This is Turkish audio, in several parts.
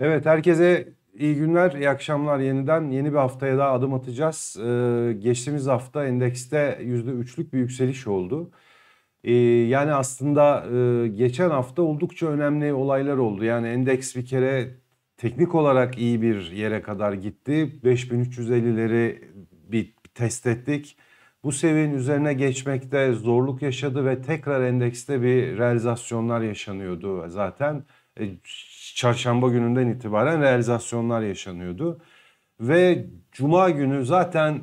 Evet herkese iyi günler, iyi akşamlar yeniden. Yeni bir haftaya daha adım atacağız. Ee, geçtiğimiz hafta endekste %3'lük bir yükseliş oldu. Ee, yani aslında e, geçen hafta oldukça önemli olaylar oldu. Yani endeks bir kere teknik olarak iyi bir yere kadar gitti. 5350'leri bir test ettik. Bu seviyenin üzerine geçmekte zorluk yaşadı ve tekrar endekste bir realizasyonlar yaşanıyordu zaten. E, çarşamba gününden itibaren realizasyonlar yaşanıyordu. Ve cuma günü zaten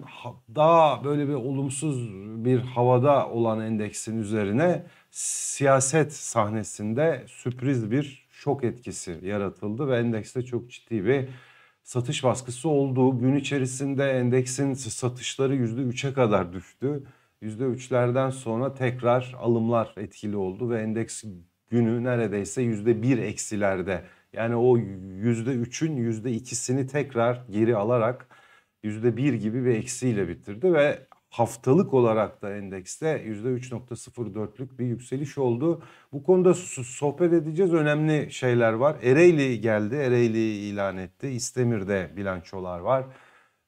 daha böyle bir olumsuz bir havada olan endeksin üzerine siyaset sahnesinde sürpriz bir şok etkisi yaratıldı ve endekste çok ciddi bir satış baskısı oldu. Gün içerisinde endeksin satışları %3'e kadar düştü. %3'lerden sonra tekrar alımlar etkili oldu ve endeks günü neredeyse %1 eksilerde yani o yüzde üçün yüzde ikisini tekrar geri alarak yüzde bir gibi bir eksiyle bitirdi ve haftalık olarak da endekste yüzde 3.04'lük bir yükseliş oldu. Bu konuda sohbet edeceğiz. Önemli şeyler var. Ereğli geldi. Ereğli ilan etti. İstemir'de bilançolar var.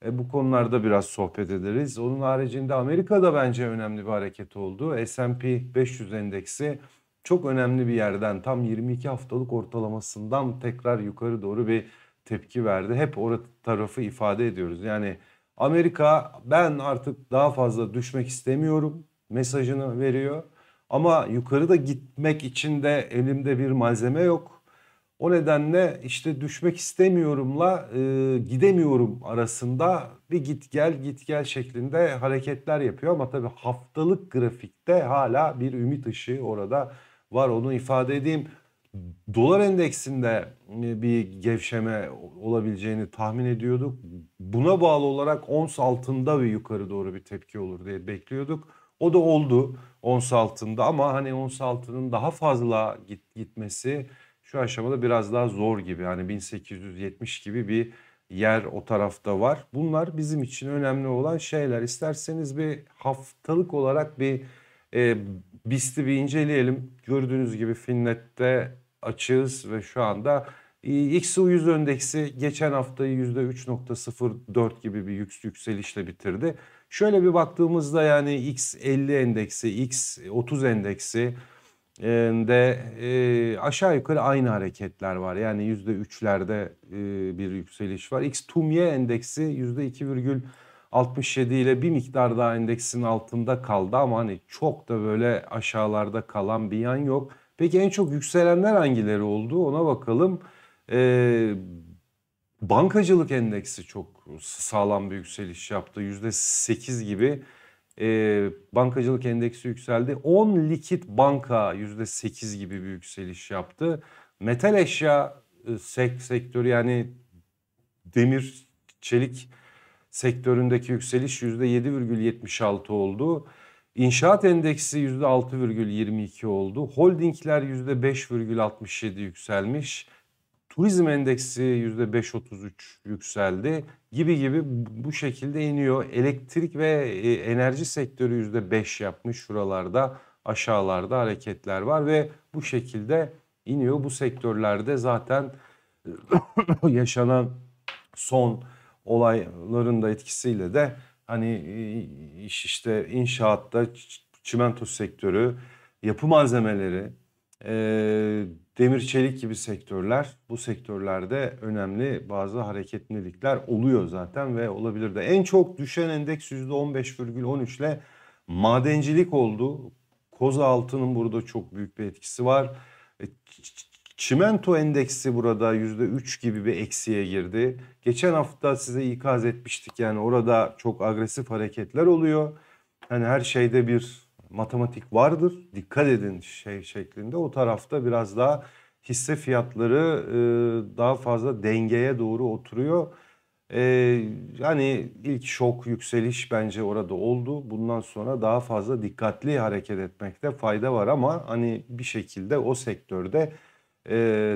E, bu konularda biraz sohbet ederiz. Onun haricinde Amerika'da bence önemli bir hareket oldu. S&P 500 endeksi çok önemli bir yerden tam 22 haftalık ortalamasından tekrar yukarı doğru bir tepki verdi. Hep o tarafı ifade ediyoruz. Yani Amerika ben artık daha fazla düşmek istemiyorum mesajını veriyor. Ama yukarıda gitmek için de elimde bir malzeme yok. O nedenle işte düşmek istemiyorumla e, gidemiyorum arasında bir git gel git gel şeklinde hareketler yapıyor. Ama tabii haftalık grafikte hala bir ümit ışığı orada var onu ifade edeyim. Dolar endeksinde e, bir gevşeme olabileceğini tahmin ediyorduk. Buna bağlı olarak ons altında bir yukarı doğru bir tepki olur diye bekliyorduk. O da oldu ons altında ama hani ons altının daha fazla git, gitmesi şu aşamada biraz daha zor gibi. Hani 1870 gibi bir yer o tarafta var. Bunlar bizim için önemli olan şeyler. İsterseniz bir haftalık olarak bir e, BIST'i bir inceleyelim. Gördüğünüz gibi Finnet'te açığız ve şu anda XU100 endeksi geçen haftayı %3.04 gibi bir yük, yükselişle bitirdi. Şöyle bir baktığımızda yani X50 endeksi, X30 endeksi de e, aşağı yukarı aynı hareketler var. Yani %3'lerde e, bir yükseliş var. X Tumye endeksi %2,5 67 ile bir miktar daha endeksin altında kaldı ama hani çok da böyle aşağılarda kalan bir yan yok. Peki en çok yükselenler hangileri oldu ona bakalım. Ee, bankacılık endeksi çok sağlam bir yükseliş yaptı. %8 gibi e, bankacılık endeksi yükseldi. 10 likit banka %8 gibi bir yükseliş yaptı. Metal eşya e, sek sektörü yani demir, çelik sektöründeki yükseliş %7,76 oldu. İnşaat endeksi %6,22 oldu. Holdingler %5,67 yükselmiş. Turizm endeksi %5,33 yükseldi gibi gibi bu şekilde iniyor. Elektrik ve e, enerji sektörü %5 yapmış şuralarda aşağılarda hareketler var ve bu şekilde iniyor. Bu sektörlerde zaten yaşanan son olayların da etkisiyle de hani iş işte inşaatta çimento sektörü, yapı malzemeleri, e, demir çelik gibi sektörler bu sektörlerde önemli bazı hareketlilikler oluyor zaten ve olabilir de. En çok düşen endeks %15,13 ile madencilik oldu. Koza altının burada çok büyük bir etkisi var. Çimento endeksi burada %3 gibi bir eksiye girdi. Geçen hafta size ikaz etmiştik yani orada çok agresif hareketler oluyor. Hani her şeyde bir matematik vardır. Dikkat edin şey şeklinde. O tarafta biraz daha hisse fiyatları e, daha fazla dengeye doğru oturuyor. E, yani ilk şok yükseliş bence orada oldu. Bundan sonra daha fazla dikkatli hareket etmekte fayda var ama hani bir şekilde o sektörde e,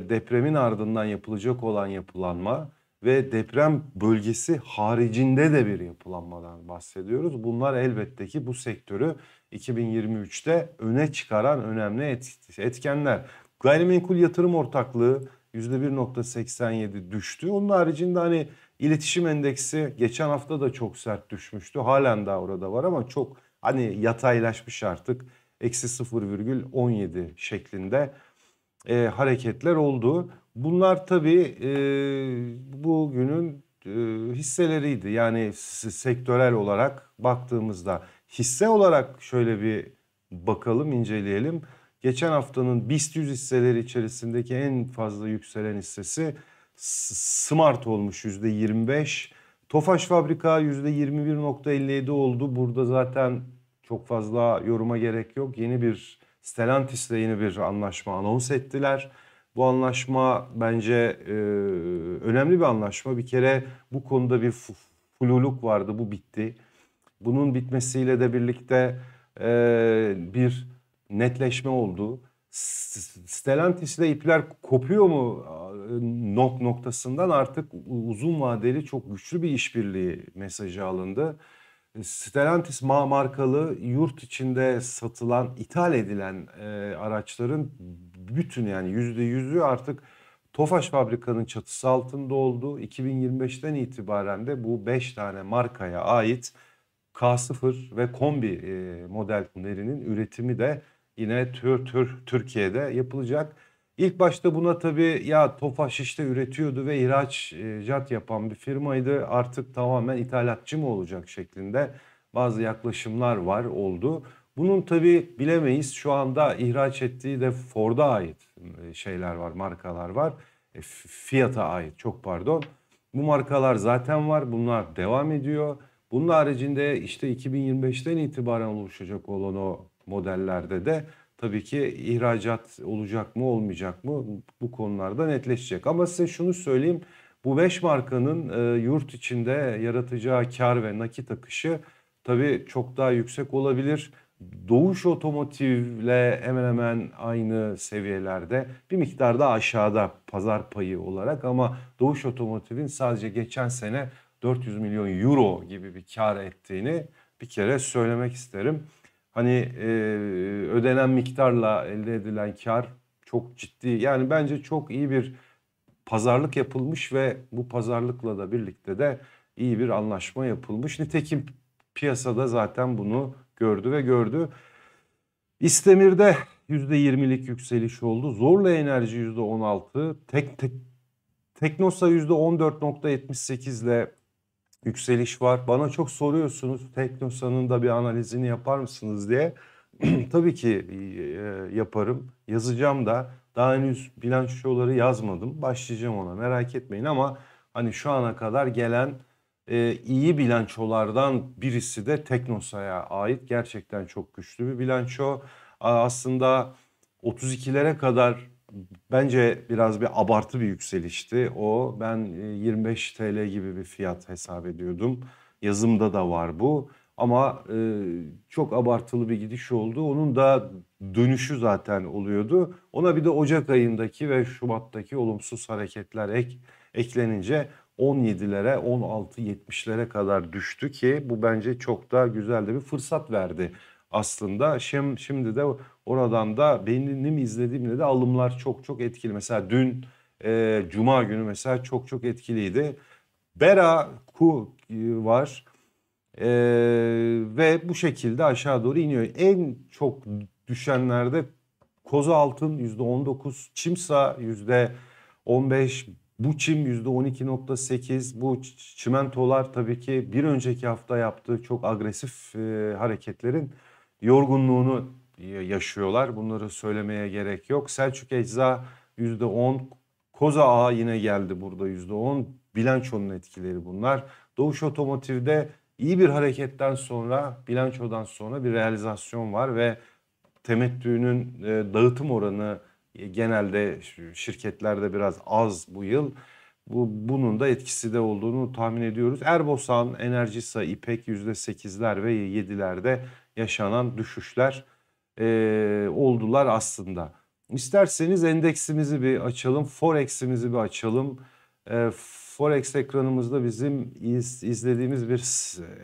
depremin ardından yapılacak olan yapılanma ve deprem bölgesi haricinde de bir yapılanmadan bahsediyoruz. Bunlar elbette ki bu sektörü 2023'te öne çıkaran önemli etkenler. Gayrimenkul yatırım ortaklığı %1.87 düştü. Onun haricinde hani iletişim endeksi geçen hafta da çok sert düşmüştü. Halen daha orada var ama çok hani yataylaşmış artık. Eksi 0,17 şeklinde e, hareketler oldu. Bunlar tabii e, bugünün e, hisseleriydi. Yani sektörel olarak baktığımızda hisse olarak şöyle bir bakalım, inceleyelim. Geçen haftanın BIST 100 hisseleri içerisindeki en fazla yükselen hissesi Smart olmuş %25. Tofaş Fabrika %21.57 oldu. Burada zaten çok fazla yoruma gerek yok. Yeni bir Stellantis'le yeni bir anlaşma anons ettiler. Bu anlaşma bence e, önemli bir anlaşma. Bir kere bu konuda bir fluluk vardı. Bu bitti. Bunun bitmesiyle de birlikte e, bir netleşme oldu. Stellantis ile ipler kopuyor mu nok noktasından artık uzun vadeli çok güçlü bir işbirliği mesajı alındı. Stellantis markalı yurt içinde satılan, ithal edilen e, araçların bütün yani yüzde yüzü artık Tofaş fabrikanın çatısı altında oldu. 2025'ten itibaren de bu 5 tane markaya ait K0 ve kombi e, modellerinin üretimi de yine tür, tür, Türkiye'de yapılacak. İlk başta buna tabii ya Tofaş işte üretiyordu ve ihracat yapan bir firmaydı. Artık tamamen ithalatçı mı olacak şeklinde bazı yaklaşımlar var oldu. Bunun tabii bilemeyiz. Şu anda ihraç ettiği de Ford'a ait e, şeyler var, markalar var. E, Fiat'a ait çok pardon. Bu markalar zaten var. Bunlar devam ediyor. Bunun haricinde işte 2025'ten itibaren oluşacak olan o modellerde de tabii ki ihracat olacak mı olmayacak mı bu konularda netleşecek. Ama size şunu söyleyeyim. Bu 5 markanın e, yurt içinde yaratacağı kar ve nakit akışı tabii çok daha yüksek olabilir. Doğuş Otomotiv'le hemen hemen aynı seviyelerde bir miktar daha aşağıda pazar payı olarak ama Doğuş Otomotiv'in sadece geçen sene 400 milyon euro gibi bir kar ettiğini bir kere söylemek isterim. Hani e, ödenen miktarla elde edilen kar çok ciddi. Yani bence çok iyi bir pazarlık yapılmış ve bu pazarlıkla da birlikte de iyi bir anlaşma yapılmış. Nitekim piyasada zaten bunu gördü ve gördü. İstemir'de %20'lik yükseliş oldu. Zorla Enerji %16, Tek, tek, Teknosa %14.78 ile yükseliş var. Bana çok soruyorsunuz Teknosa'nın da bir analizini yapar mısınız diye. Tabii ki e, yaparım. Yazacağım da. Daha henüz bilançoları yazmadım. Başlayacağım ona merak etmeyin ama hani şu ana kadar gelen e, iyi bilançolardan birisi de Teknosa'ya ait. Gerçekten çok güçlü bir bilanço. Aslında 32'lere kadar bence biraz bir abartı bir yükselişti. O ben 25 e, TL gibi bir fiyat hesap ediyordum. Yazımda da var bu. Ama e, çok abartılı bir gidiş oldu. Onun da dönüşü zaten oluyordu. Ona bir de Ocak ayındaki ve Şubat'taki olumsuz hareketler ek, eklenince 17'lere 16-70'lere kadar düştü ki bu bence çok da güzel de bir fırsat verdi aslında. Şimdi, şimdi de oradan da benim izlediğimde de alımlar çok çok etkili. Mesela dün e, Cuma günü mesela çok çok etkiliydi. Bera Ku e, var e, ve bu şekilde aşağı doğru iniyor. En çok düşenlerde Koza Altın %19, Çimsa %15, bu çim %12.8. Bu çimentolar tabii ki bir önceki hafta yaptığı çok agresif e, hareketlerin yorgunluğunu yaşıyorlar. Bunları söylemeye gerek yok. Selçuk Ecza %10. Koza Ağa yine geldi burada %10. Bilançonun etkileri bunlar. Doğuş Otomotiv'de iyi bir hareketten sonra, bilançodan sonra bir realizasyon var ve temettünün e, dağıtım oranı genelde şirketlerde biraz az bu yıl. Bu, bunun da etkisi de olduğunu tahmin ediyoruz. Erbosan, Enerjisa, İpek %8'ler ve $7'lerde yaşanan düşüşler e, oldular aslında. İsterseniz endeksimizi bir açalım, Forex'imizi bir açalım. E, Forex ekranımızda bizim iz, izlediğimiz bir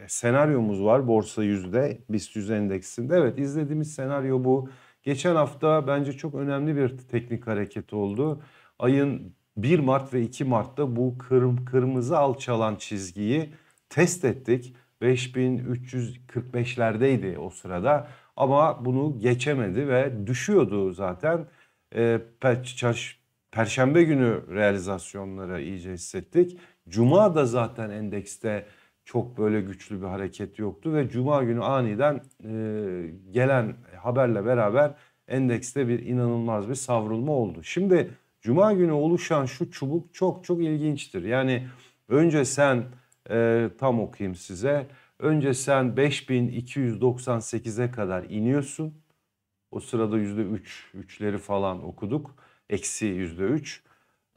senaryomuz var borsa yüzde, BIST 100 endeksinde. Evet izlediğimiz senaryo bu. Geçen hafta bence çok önemli bir teknik hareket oldu. Ayın 1 Mart ve 2 Mart'ta bu kır, kırmızı alçalan çizgiyi test ettik. 5345'lerdeydi o sırada ama bunu geçemedi ve düşüyordu zaten. E, per, Perşembe günü realizasyonlara iyice hissettik. Cuma da zaten endekste çok böyle güçlü bir hareket yoktu ve cuma günü aniden e, gelen haberle beraber endekste bir inanılmaz bir savrulma oldu. Şimdi cuma günü oluşan şu çubuk çok çok ilginçtir. Yani önce sen e, tam okuyayım size. Önce sen 5298'e kadar iniyorsun. O sırada %3, 3'leri falan okuduk. Eksi %3.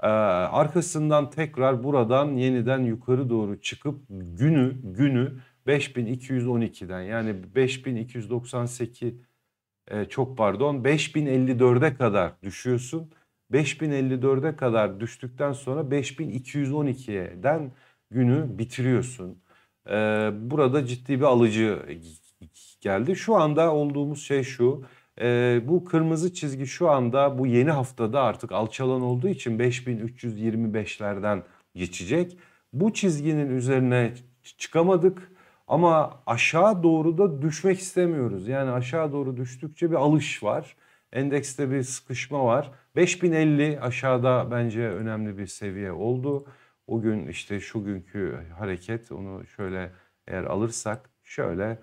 Ee, arkasından tekrar buradan yeniden yukarı doğru çıkıp günü günü 5212'den yani 5298 e, çok pardon 5054'e kadar düşüyorsun. 5054'e kadar düştükten sonra 5212'den günü bitiriyorsun. Ee, burada ciddi bir alıcı geldi. Şu anda olduğumuz şey şu. E, bu kırmızı çizgi şu anda bu yeni haftada artık alçalan olduğu için 5325'lerden geçecek. Bu çizginin üzerine çıkamadık ama aşağı doğru da düşmek istemiyoruz. Yani aşağı doğru düştükçe bir alış var. Endekste bir sıkışma var. 5050 aşağıda bence önemli bir seviye oldu. O gün işte şu günkü hareket onu şöyle eğer alırsak şöyle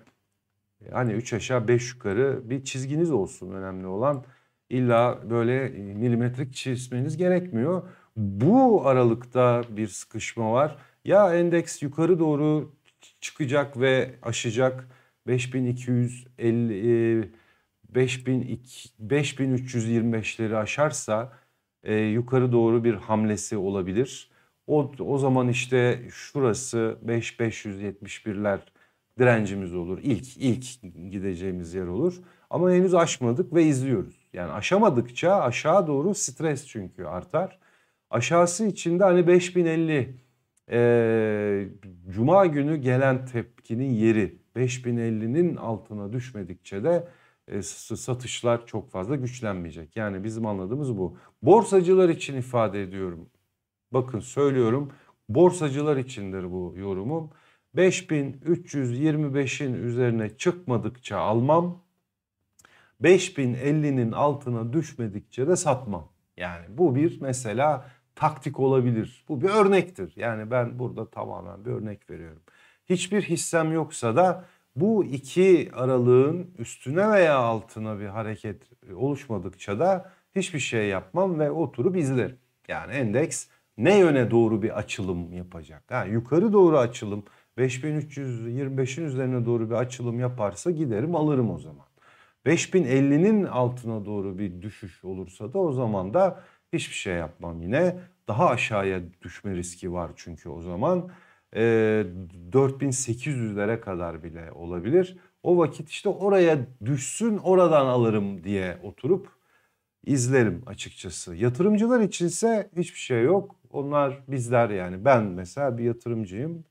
hani 3 aşağı 5 yukarı bir çizginiz olsun önemli olan. İlla böyle milimetrik çizmeniz gerekmiyor. Bu aralıkta bir sıkışma var. Ya endeks yukarı doğru çıkacak ve aşacak 5250 5325'leri aşarsa e, yukarı doğru bir hamlesi olabilir. O, o zaman işte şurası 5571'ler direncimiz olur. İlk ilk gideceğimiz yer olur. Ama henüz aşmadık ve izliyoruz. Yani aşamadıkça aşağı doğru stres çünkü artar. Aşağısı için de hani 5050 e, Cuma günü gelen tepkinin yeri 5050'nin altına düşmedikçe de e, satışlar çok fazla güçlenmeyecek. Yani bizim anladığımız bu. Borsacılar için ifade ediyorum. Bakın söylüyorum. Borsacılar içindir bu yorumum. 5325'in üzerine çıkmadıkça almam. 5050'nin altına düşmedikçe de satmam. Yani bu bir mesela taktik olabilir. Bu bir örnektir. Yani ben burada tamamen bir örnek veriyorum. Hiçbir hissem yoksa da bu iki aralığın üstüne veya altına bir hareket oluşmadıkça da hiçbir şey yapmam ve oturup izlerim. Yani endeks ne yöne doğru bir açılım yapacak? Yani yukarı doğru açılım 5325'in üzerine doğru bir açılım yaparsa giderim alırım o zaman. 5050'nin altına doğru bir düşüş olursa da o zaman da hiçbir şey yapmam yine. Daha aşağıya düşme riski var çünkü o zaman. E, 4800'lere kadar bile olabilir. O vakit işte oraya düşsün oradan alırım diye oturup izlerim açıkçası. Yatırımcılar içinse hiçbir şey yok. Onlar bizler yani ben mesela bir yatırımcıyım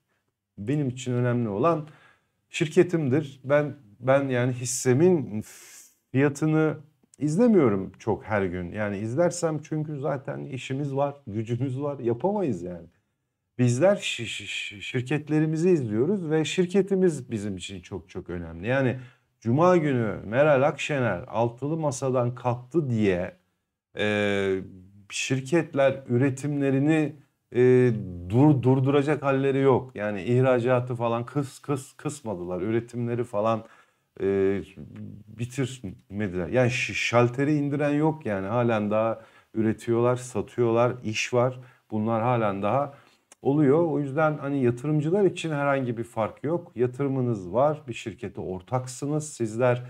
benim için önemli olan şirketimdir. Ben ben yani hissemin fiyatını izlemiyorum çok her gün. Yani izlersem çünkü zaten işimiz var, gücümüz var, yapamayız yani. Bizler şirketlerimizi izliyoruz ve şirketimiz bizim için çok çok önemli. Yani Cuma günü Meral Akşener altılı masadan kalktı diye e, şirketler üretimlerini e, dur, durduracak halleri yok. Yani ihracatı falan kıs kıs kısmadılar. Üretimleri falan e, bitirmediler. Yani şalteri indiren yok yani. Halen daha üretiyorlar, satıyorlar, iş var. Bunlar halen daha oluyor. O yüzden hani yatırımcılar için herhangi bir fark yok. Yatırımınız var, bir şirkete ortaksınız. Sizler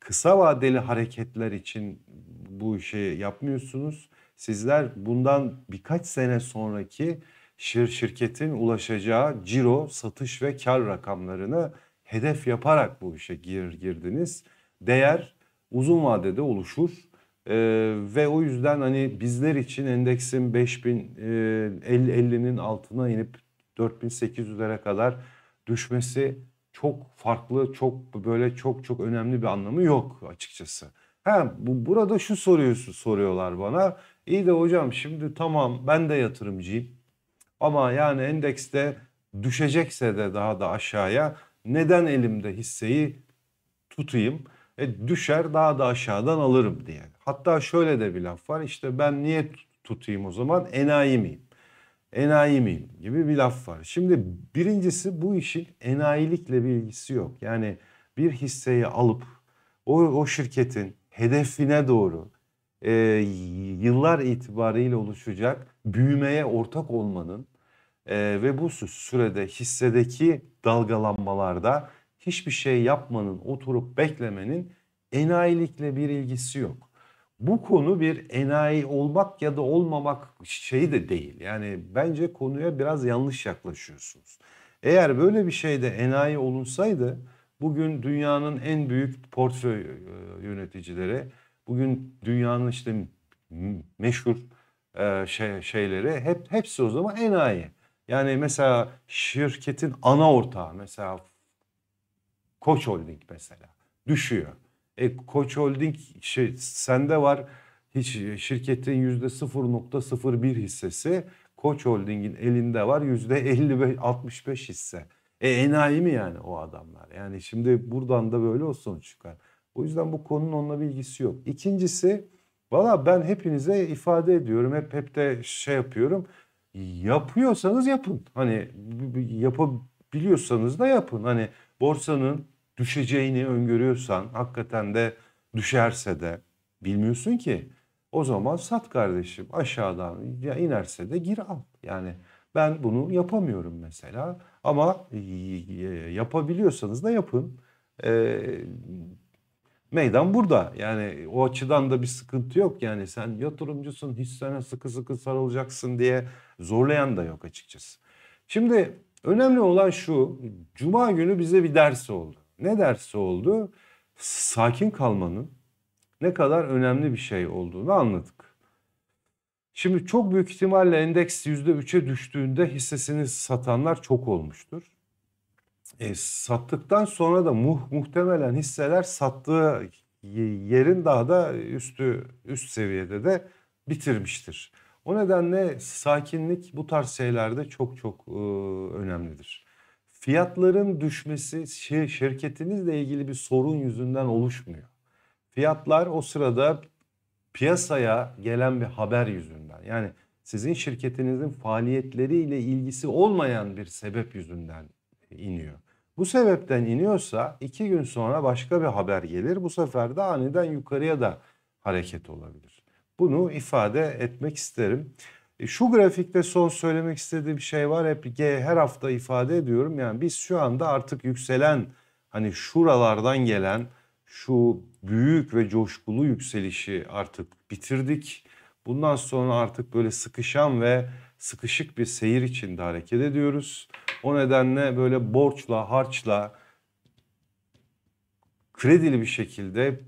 kısa vadeli hareketler için bu işi yapmıyorsunuz. Sizler bundan birkaç sene sonraki şir şirketin ulaşacağı ciro, satış ve kar rakamlarını hedef yaparak bu işe gir girdiniz. Değer uzun vadede oluşur. Ee, ve o yüzden hani bizler için endeksin 5050'nin e, altına inip 4800'lere kadar düşmesi çok farklı, çok böyle çok çok önemli bir anlamı yok açıkçası. Ha bu burada şu soruyu soruyorlar bana. İyi de hocam şimdi tamam ben de yatırımcıyım. Ama yani endekste düşecekse de daha da aşağıya neden elimde hisseyi tutayım? E, düşer daha da aşağıdan alırım diye. Hatta şöyle de bir laf var işte ben niye tutayım o zaman enayi miyim? Enayi miyim gibi bir laf var. Şimdi birincisi bu işin enayilikle bir ilgisi yok. Yani bir hisseyi alıp o, o şirketin hedefine doğru e, yıllar itibariyle oluşacak büyümeye ortak olmanın e, ve bu sürede hissedeki dalgalanmalarda hiçbir şey yapmanın, oturup beklemenin enayilikle bir ilgisi yok. Bu konu bir enayi olmak ya da olmamak şeyi de değil. Yani bence konuya biraz yanlış yaklaşıyorsunuz. Eğer böyle bir şeyde enayi olunsaydı bugün dünyanın en büyük portföy e, yöneticileri, bugün dünyanın işte meşhur e, şey, şeyleri hep hepsi o zaman enayi. Yani mesela şirketin ana ortağı mesela Koç Holding mesela düşüyor. E, Koç Holding şey, sende var hiç şirketin yüzde 0.01 hissesi Koç Holding'in elinde var yüzde 55 65 hisse. E enayi mi yani o adamlar? Yani şimdi buradan da böyle o sonuç çıkar. O yüzden bu konunun onunla bir ilgisi yok. İkincisi valla ben hepinize ifade ediyorum. Hep hep de şey yapıyorum. Yapıyorsanız yapın. Hani yapabiliyorsanız da yapın. Hani borsanın düşeceğini öngörüyorsan hakikaten de düşerse de bilmiyorsun ki o zaman sat kardeşim aşağıdan ya inerse de gir al. Yani ben bunu yapamıyorum mesela ama yapabiliyorsanız da yapın. E, meydan burada. Yani o açıdan da bir sıkıntı yok. Yani sen yatırımcısın hissene sıkı sıkı sarılacaksın diye zorlayan da yok açıkçası. Şimdi önemli olan şu cuma günü bize bir ders oldu. Ne dersi oldu? Sakin kalmanın ne kadar önemli bir şey olduğunu anladık. Şimdi çok büyük ihtimalle endeks %3'e düştüğünde hissesini satanlar çok olmuştur. E, sattıktan sonra da muh, muhtemelen hisseler sattığı yerin daha da üstü üst seviyede de bitirmiştir. O nedenle sakinlik bu tarz şeylerde çok çok e, önemlidir. Fiyatların düşmesi şirketinizle ilgili bir sorun yüzünden oluşmuyor. Fiyatlar o sırada piyasaya gelen bir haber yüzünden yani sizin şirketinizin faaliyetleriyle ilgisi olmayan bir sebep yüzünden iniyor. Bu sebepten iniyorsa iki gün sonra başka bir haber gelir. Bu sefer de aniden yukarıya da hareket olabilir. Bunu ifade etmek isterim. E, şu grafikte son söylemek istediğim şey var. Hep her hafta ifade ediyorum. Yani biz şu anda artık yükselen hani şuralardan gelen şu büyük ve coşkulu yükselişi artık bitirdik. Bundan sonra artık böyle sıkışan ve sıkışık bir seyir içinde hareket ediyoruz. O nedenle böyle borçla, harçla kredili bir şekilde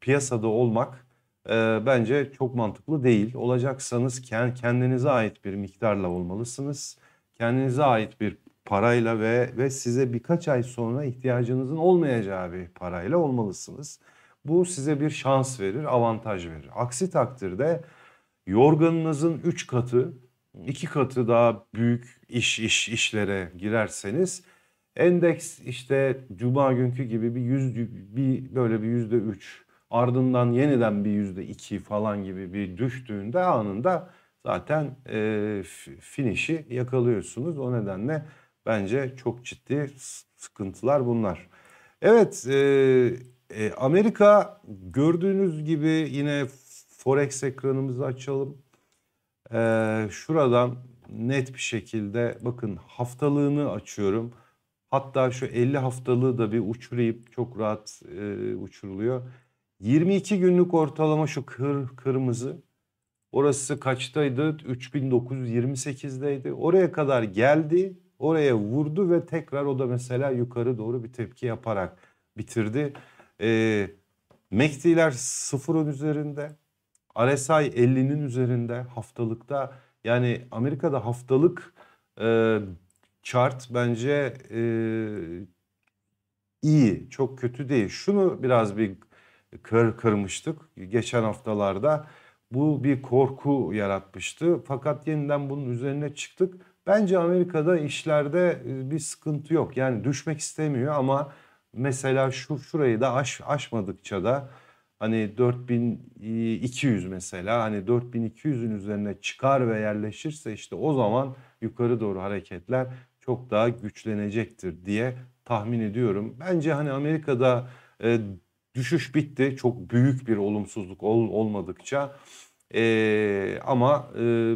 piyasada olmak e, bence çok mantıklı değil. Olacaksanız kendinize ait bir miktarla olmalısınız. Kendinize ait bir parayla ve ve size birkaç ay sonra ihtiyacınızın olmayacağı bir parayla olmalısınız. Bu size bir şans verir, avantaj verir. Aksi takdirde yorganınızın 3 katı, 2 katı daha büyük iş iş işlere girerseniz endeks işte cuma günkü gibi bir yüz bir böyle bir yüzde üç ardından yeniden bir yüzde iki falan gibi bir düştüğünde anında zaten e, finişi yakalıyorsunuz. O nedenle bence çok ciddi sıkıntılar bunlar. Evet e, e, Amerika gördüğünüz gibi yine Forex ekranımızı açalım. E, şuradan net bir şekilde bakın haftalığını açıyorum. Hatta şu 50 haftalığı da bir uçurayıp çok rahat e, uçuruluyor. 22 günlük ortalama şu kır, kırmızı. Orası kaçtaydı? 3928'deydi. Oraya kadar geldi. Oraya vurdu ve tekrar o da mesela yukarı doğru bir tepki yaparak bitirdi. E, MACD'ler sıfırın üzerinde. RSI 50'nin üzerinde haftalıkta. Yani Amerika'da haftalık e, chart bence e, iyi, çok kötü değil. Şunu biraz bir kır, kırmıştık geçen haftalarda. Bu bir korku yaratmıştı. Fakat yeniden bunun üzerine çıktık. Bence Amerika'da işlerde e, bir sıkıntı yok. Yani düşmek istemiyor ama mesela şu şurayı da aş, aşmadıkça da hani 4200 mesela hani 4200'ün üzerine çıkar ve yerleşirse işte o zaman yukarı doğru hareketler çok daha güçlenecektir diye tahmin ediyorum. Bence hani Amerika'da e, düşüş bitti. Çok büyük bir olumsuzluk ol, olmadıkça e, ama e,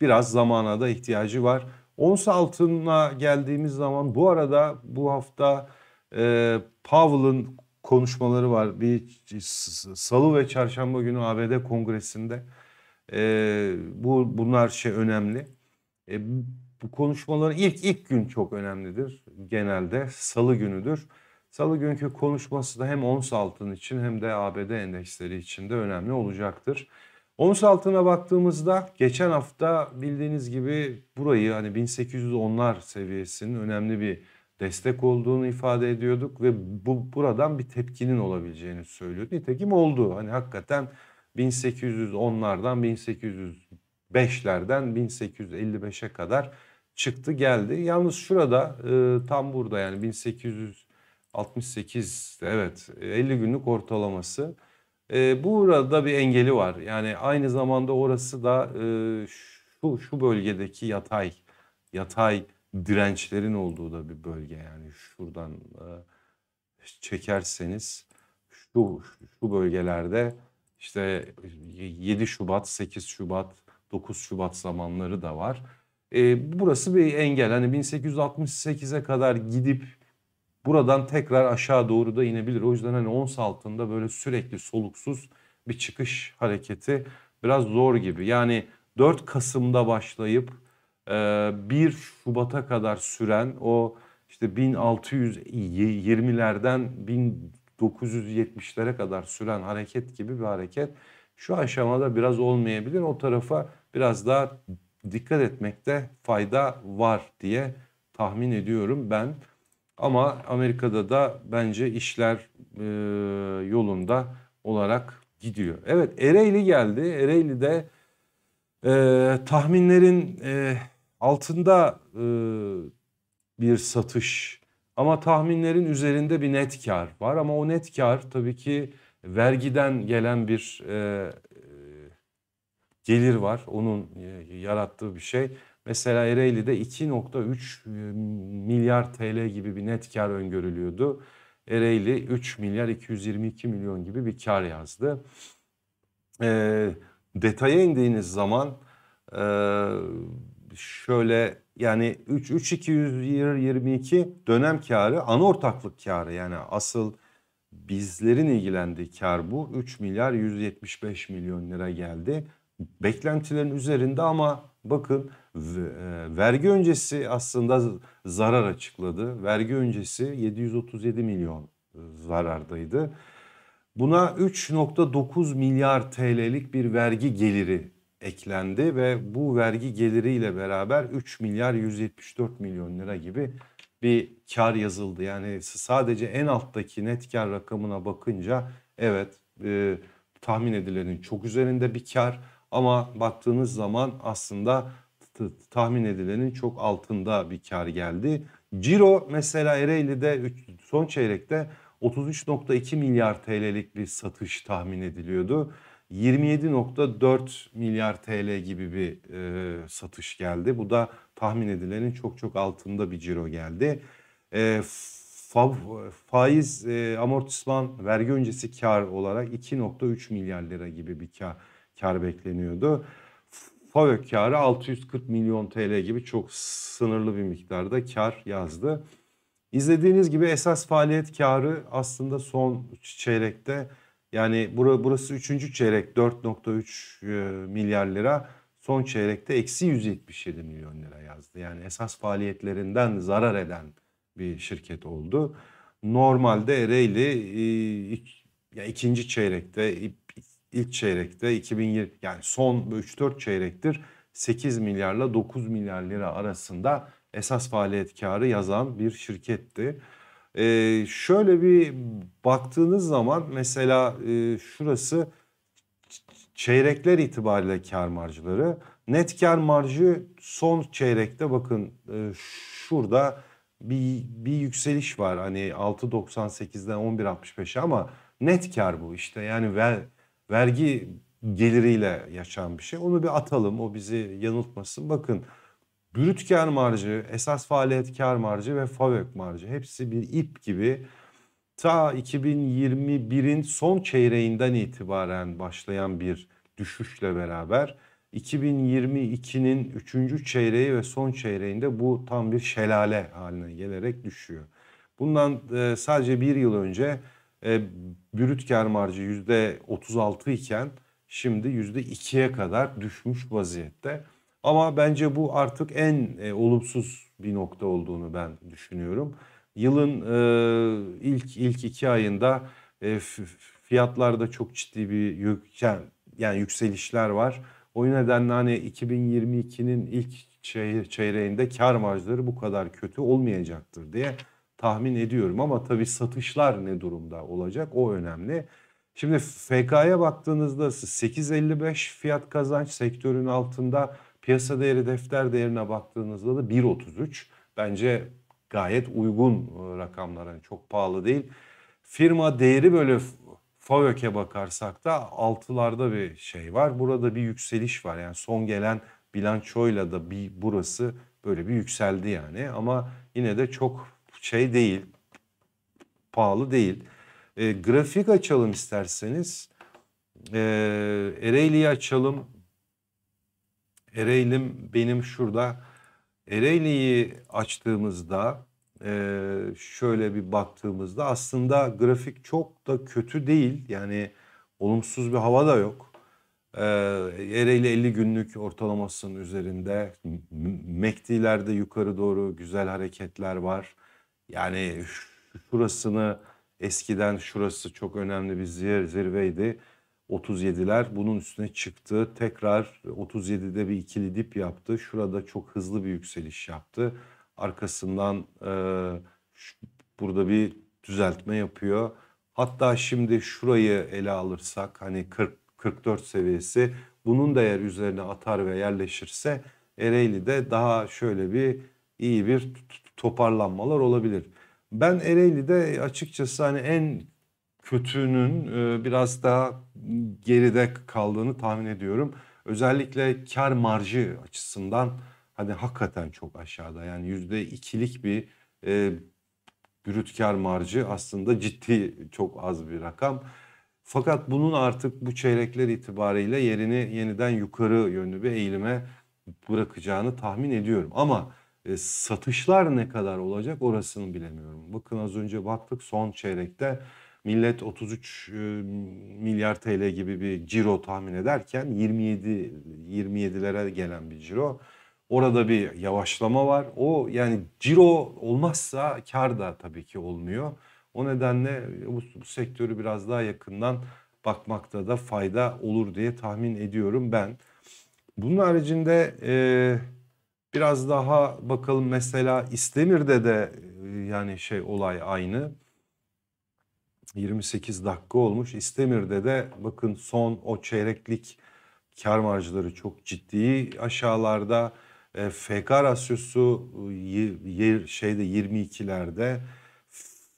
biraz zamana da ihtiyacı var. Ons altına geldiğimiz zaman bu arada bu hafta e, Powell'ın konuşmaları var. Bir salı ve çarşamba günü ABD kongresinde. E, bu bunlar şey önemli. E, bu konuşmaların ilk ilk gün çok önemlidir genelde. Salı günüdür. Salı günkü konuşması da hem ons altın için hem de ABD endeksleri için de önemli olacaktır. Ons altına baktığımızda geçen hafta bildiğiniz gibi burayı hani 1810'lar seviyesinin önemli bir destek olduğunu ifade ediyorduk ve bu buradan bir tepkinin olabileceğini söylüyordu. Nitekim oldu. Hani hakikaten 1810'lardan 1805'lerden 1855'e kadar çıktı geldi. Yalnız şurada e, tam burada yani 1868 evet 50 günlük ortalaması. E, burada bir engeli var. Yani aynı zamanda orası da e, şu şu bölgedeki yatay yatay dirençlerin olduğu da bir bölge yani şuradan e, çekerseniz şu şu bölgelerde işte 7 Şubat, 8 Şubat, 9 Şubat zamanları da var. E, burası bir engel. Hani 1868'e kadar gidip buradan tekrar aşağı doğru da inebilir. O yüzden hani ons altında böyle sürekli soluksuz bir çıkış hareketi biraz zor gibi. Yani 4 Kasım'da başlayıp 1 Şubat'a kadar süren o işte 1620'lerden 1970'lere kadar süren hareket gibi bir hareket şu aşamada biraz olmayabilir. O tarafa biraz daha dikkat etmekte fayda var diye tahmin ediyorum ben. Ama Amerika'da da bence işler e, yolunda olarak gidiyor. Evet Ereğli geldi. Ereğli'de e, tahminlerin e, altında e, bir satış ama tahminlerin üzerinde bir net kar var. Ama o net kar tabii ki vergiden gelen bir e, gelir var. Onun e, yarattığı bir şey. Mesela Ereğli'de 2.3 e, milyar TL gibi bir net kar öngörülüyordu. Ereğli 3 milyar 222 milyon gibi bir kar yazdı. E, detaya indiğiniz zaman e, şöyle yani 3 3222 dönem karı ana ortaklık karı yani asıl bizlerin ilgilendiği kar bu 3 milyar 175 milyon lira geldi beklentilerin üzerinde ama bakın e, vergi öncesi aslında zarar açıkladı. Vergi öncesi 737 milyon zarardaydı. Buna 3.9 milyar TL'lik bir vergi geliri eklendi ve bu vergi geliriyle beraber 3 milyar 174 milyon lira gibi bir kar yazıldı. Yani sadece en alttaki net kar rakamına bakınca evet e, tahmin edilenin çok üzerinde bir kar ama baktığınız zaman aslında tahmin edilenin çok altında bir kar geldi. Ciro mesela Ereğli'de son çeyrekte 33.2 milyar TL'lik bir satış tahmin ediliyordu. 27.4 milyar TL gibi bir e, satış geldi. Bu da tahmin edilenin çok çok altında bir ciro geldi. E, fa, faiz e, amortisman vergi öncesi kar olarak 2.3 milyar lira gibi bir kar kar bekleniyordu. FAVÖK karı 640 milyon TL gibi çok sınırlı bir miktarda kar yazdı. İzlediğiniz gibi esas faaliyet karı aslında son çeyrekte yani burası 3. çeyrek 4.3 e, milyar lira son çeyrekte eksi 177 milyon lira yazdı. Yani esas faaliyetlerinden zarar eden bir şirket oldu. Normalde Ereğli ya ikinci çeyrekte ilk çeyrekte 2020 yani son 3-4 çeyrektir 8 milyarla 9 milyar lira arasında esas faaliyet karı yazan bir şirketti. Ee, şöyle bir baktığınız zaman mesela e, şurası çeyrekler itibariyle kar marjları. Net kar marjı son çeyrekte bakın e, şurada bir, bir yükseliş var. Hani 6.98'den 11.65'e ama net kar bu işte. Yani ver, vergi geliriyle yaşanan bir şey. Onu bir atalım. O bizi yanıltmasın. Bakın brüt kar marjı, esas faaliyet kar marjı ve FAVÖK marjı hepsi bir ip gibi ta 2021'in son çeyreğinden itibaren başlayan bir düşüşle beraber 2022'nin 3. çeyreği ve son çeyreğinde bu tam bir şelale haline gelerek düşüyor. Bundan e, sadece bir yıl önce e, brüt kar marjı %36 iken şimdi %2'ye kadar düşmüş vaziyette. Ama bence bu artık en e, olumsuz bir nokta olduğunu ben düşünüyorum. Yılın e, ilk ilk iki ayında e, fiyatlarda çok ciddi bir yük, yani, yani yükselişler var. O nedenle hani 2022'nin ilk çeyreğinde kar marjları bu kadar kötü olmayacaktır diye tahmin ediyorum. Ama tabii satışlar ne durumda olacak o önemli. Şimdi FK'ya baktığınızda 8.55 fiyat kazanç sektörün altında piyasa değeri defter değerine baktığınızda da 1.33. Bence gayet uygun e, rakamlar yani çok pahalı değil. Firma değeri böyle FAVÖK'e bakarsak da altılarda bir şey var. Burada bir yükseliş var. Yani son gelen bilançoyla da bir burası böyle bir yükseldi yani. Ama yine de çok şey değil. Pahalı değil. E, grafik açalım isterseniz. E, Ereğli'yi açalım. Ereğlim benim şurada. Ereğli'yi açtığımızda e, şöyle bir baktığımızda aslında grafik çok da kötü değil. Yani olumsuz bir hava da yok. E, Ereğli 50 günlük ortalamasının üzerinde. MACD'lerde yukarı doğru güzel hareketler var. Yani şurasını eskiden şurası çok önemli bir zir, zirveydi. 37'ler bunun üstüne çıktı. Tekrar 37'de bir ikili dip yaptı. Şurada çok hızlı bir yükseliş yaptı. Arkasından e, şu, burada bir düzeltme yapıyor. Hatta şimdi şurayı ele alırsak hani 40 44 seviyesi bunun da eğer üzerine atar ve yerleşirse Ereğli'de daha şöyle bir iyi bir toparlanmalar olabilir. Ben Ereğli'de açıkçası hani en kötünün e, biraz daha geride kaldığını tahmin ediyorum. Özellikle kar marjı açısından hani hakikaten çok aşağıda. Yani yüzde ikilik bir e, brüt kar marjı aslında ciddi çok az bir rakam. Fakat bunun artık bu çeyrekler itibariyle yerini yeniden yukarı yönlü bir eğilime bırakacağını tahmin ediyorum. Ama e, satışlar ne kadar olacak orasını bilemiyorum. Bakın az önce baktık son çeyrekte millet 33 e, milyar TL gibi bir ciro tahmin ederken 27 27'lere gelen bir ciro. Orada bir yavaşlama var. O yani ciro olmazsa kar da tabii ki olmuyor. O nedenle bu, bu sektörü biraz daha yakından bakmakta da fayda olur diye tahmin ediyorum ben. Bunun haricinde e, biraz daha bakalım mesela İstemir'de de e, yani şey olay aynı. 28 dakika olmuş. İstemir'de de bakın son o çeyreklik kar marjları çok ciddi aşağılarda. E, FK rasyosu yer, şeyde 22'lerde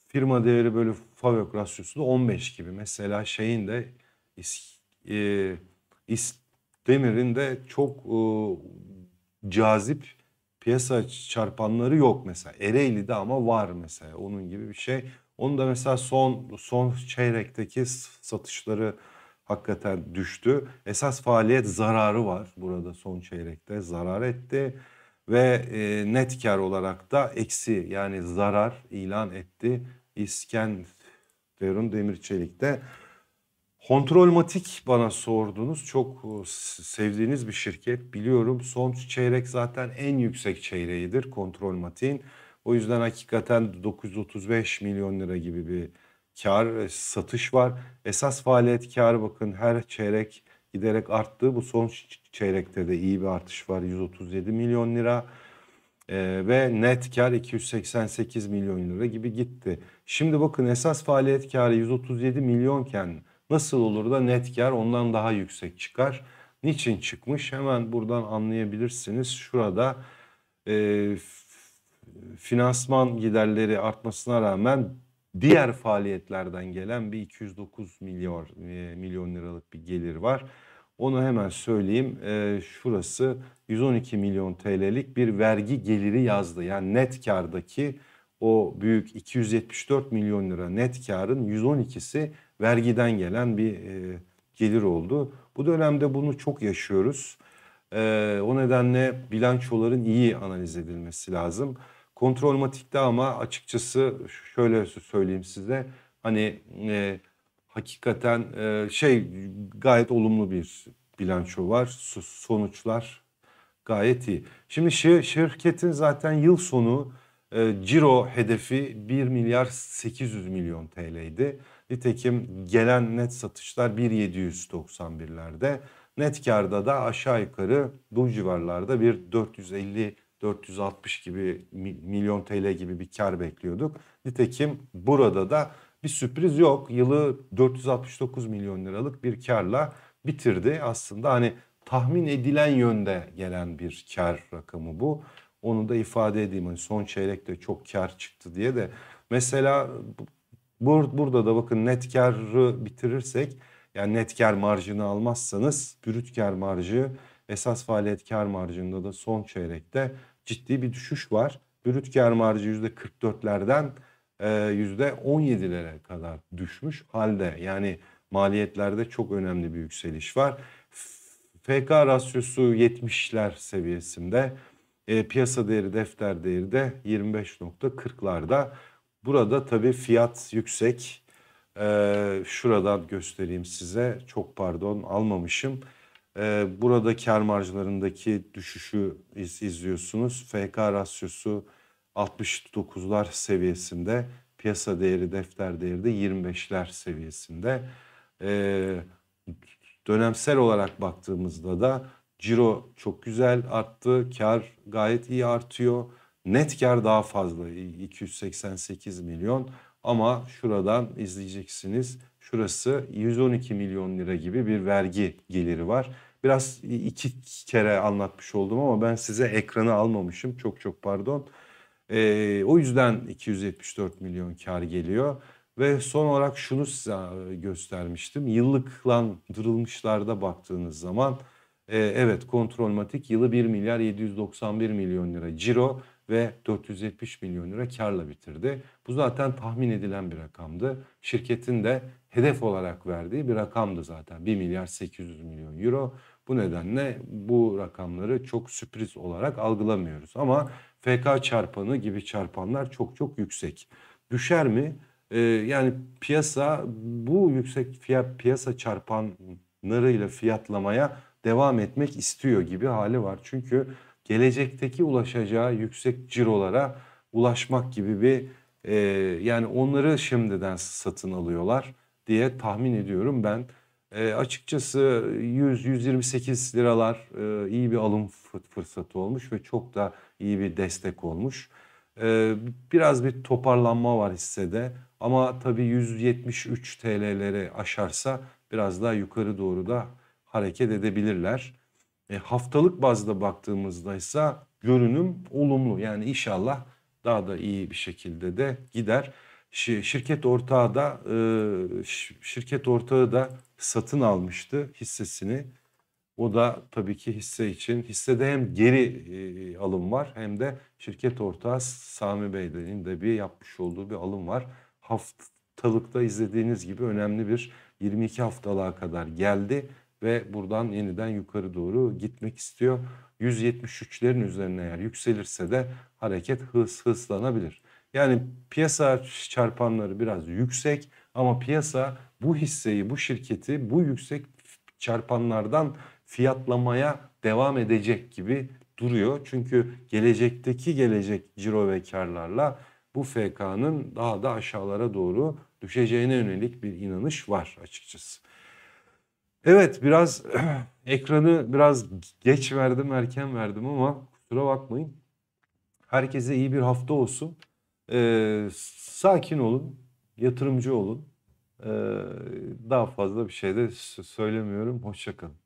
firma değeri böyle FAVÖK rasyosu da 15 gibi. Mesela şeyin de is, e, İstemir'in de çok e, cazip piyasa çarpanları yok mesela. Ereğli'de ama var mesela onun gibi bir şey. Onu da mesela son son çeyrekteki satışları hakikaten düştü. Esas faaliyet zararı var burada son çeyrekte zarar etti ve e, net kar olarak da eksi yani zarar ilan etti. İskenderun Demir Çelik'te. Kontrolmatik bana sordunuz. Çok e, sevdiğiniz bir şirket. Biliyorum son çeyrek zaten en yüksek çeyreğidir Kontrolmatik'in. O yüzden hakikaten 935 milyon lira gibi bir kar, satış var. Esas faaliyet karı bakın her çeyrek giderek arttı. Bu son çeyrekte de iyi bir artış var. 137 milyon lira. Ee, ve net kar 288 milyon lira gibi gitti. Şimdi bakın esas faaliyet karı 137 milyonken Nasıl olur da net kar ondan daha yüksek çıkar? Niçin çıkmış? Hemen buradan anlayabilirsiniz. Şurada e, finansman giderleri artmasına rağmen diğer faaliyetlerden gelen bir 209 milyon e, milyon liralık bir gelir var. Onu hemen söyleyeyim. E, şurası 112 milyon TL'lik bir vergi geliri yazdı. Yani net kardaki o büyük 274 milyon lira net karın 112'si vergiden gelen bir e, gelir oldu. Bu dönemde bunu çok yaşıyoruz. O nedenle bilançoların iyi analiz edilmesi lazım. Kontrolmatikte ama açıkçası şöyle söyleyeyim size. Hani e, hakikaten e, şey gayet olumlu bir bilanço var. Sonuçlar gayet iyi. Şimdi şirketin zaten yıl sonu e, ciro hedefi 1 milyar 800 milyon TL'ydi. Nitekim gelen net satışlar 1.791'lerde. Net karda da aşağı yukarı bu civarlarda bir 450 460 gibi milyon TL gibi bir kar bekliyorduk. Nitekim burada da bir sürpriz yok. Yılı 469 milyon liralık bir karla bitirdi. Aslında hani tahmin edilen yönde gelen bir kar rakamı bu. Onu da ifade edeyim. Hani son çeyrekte çok kar çıktı diye de. Mesela bur burada da bakın net karı bitirirsek yani net kar marjını almazsanız brüt kar marjı esas faaliyet kar marjında da son çeyrekte ciddi bir düşüş var. Brüt kar marjı %44'lerden %17'lere kadar düşmüş halde. Yani maliyetlerde çok önemli bir yükseliş var. FK rasyosu 70'ler seviyesinde. E, piyasa değeri defter değeri de 25.40'larda. Burada tabii fiyat yüksek. E, şuradan göstereyim size. Çok pardon almamışım. E, burada kar marjlarındaki düşüşü iz, izliyorsunuz. FK rasyosu 69'lar seviyesinde. Piyasa değeri defter değeri de 25'ler seviyesinde. E, dönemsel olarak baktığımızda da Ciro çok güzel arttı. Kar gayet iyi artıyor. Net kar daha fazla 288 milyon ama şuradan izleyeceksiniz. Şurası 112 milyon lira gibi bir vergi geliri var. Biraz iki kere anlatmış oldum ama ben size ekranı almamışım. Çok çok pardon. Ee, o yüzden 274 milyon kar geliyor. Ve son olarak şunu size göstermiştim. Yıllıklandırılmışlarda baktığınız zaman e, evet kontrolmatik yılı 1 milyar 791 milyon lira ciro ve 470 milyon lira karla bitirdi. Bu zaten tahmin edilen bir rakamdı. Şirketin de hedef olarak verdiği bir rakamdı zaten. 1 milyar 800 milyon euro. Bu nedenle bu rakamları çok sürpriz olarak algılamıyoruz. Ama FK çarpanı gibi çarpanlar çok çok yüksek. Düşer mi? Ee, yani piyasa bu yüksek fiyat piyasa çarpanlarıyla fiyatlamaya devam etmek istiyor gibi hali var. Çünkü gelecekteki ulaşacağı yüksek cirolara ulaşmak gibi bir e, yani onları şimdiden satın alıyorlar diye tahmin ediyorum ben. E, açıkçası 100-128 liralar e, iyi bir alım fırsatı olmuş ve çok da iyi bir destek olmuş. E, biraz bir toparlanma var hissede ama tabii 173 TL'leri aşarsa biraz daha yukarı doğru da hareket edebilirler. E, haftalık bazda baktığımızda ise görünüm olumlu. Yani inşallah daha da iyi bir şekilde de gider. Şirket ortağı da e, şirket ortağı da satın almıştı hissesini. O da tabii ki hisse için hissede hem geri e, alım var hem de şirket ortağı Sami Bey'in de bir yapmış olduğu bir alım var. Haftalıkta izlediğiniz gibi önemli bir 22 haftalığa kadar geldi ve buradan yeniden yukarı doğru gitmek istiyor. 173'lerin üzerine eğer yükselirse de hareket hız hızlanabilir. Yani piyasa çarpanları biraz yüksek ama piyasa bu hisseyi, bu şirketi bu yüksek çarpanlardan fiyatlamaya devam edecek gibi duruyor. Çünkü gelecekteki gelecek ciro ve karlarla bu FK'nın daha da aşağılara doğru düşeceğine yönelik bir inanış var açıkçası. Evet biraz ekranı biraz geç verdim erken verdim ama kusura bakmayın. Herkese iyi bir hafta olsun. Ee, sakin olun, yatırımcı olun. Ee, daha fazla bir şey de söylemiyorum. Hoşça kalın.